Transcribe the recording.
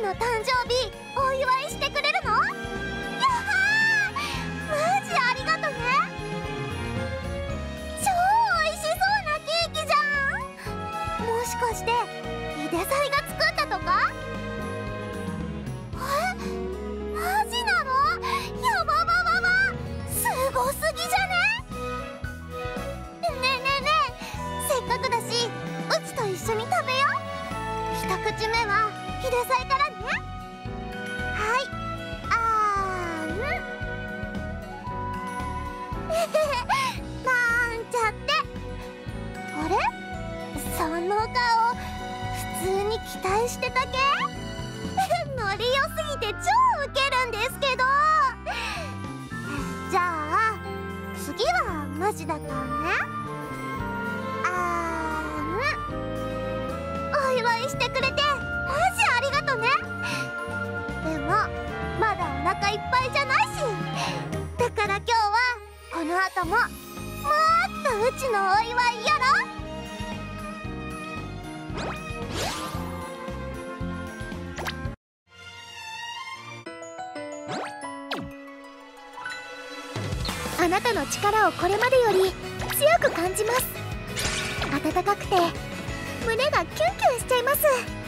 キの誕生日お祝いしてくれるの？やはー！マジありがとね！超美味しそうなケーキじゃん！もしかして井出さいが作ったとか？え？マジなの？やばばばば！すごすぎじゃね？ねえねえねせっかくだしうちと一緒に食べよう。一口目は秀才からねはいあーん。なん。ちゃってあれその顔普通に期待してたけノリ良すぎて超ウケるん。ですけどじゃあ次はマジだからねあーん。お祝いしてくれてこの後ももっとうちのお祝いやろ。あなたの力をこれまでより強く感じます。暖かくて胸がキュンキュンしちゃいます。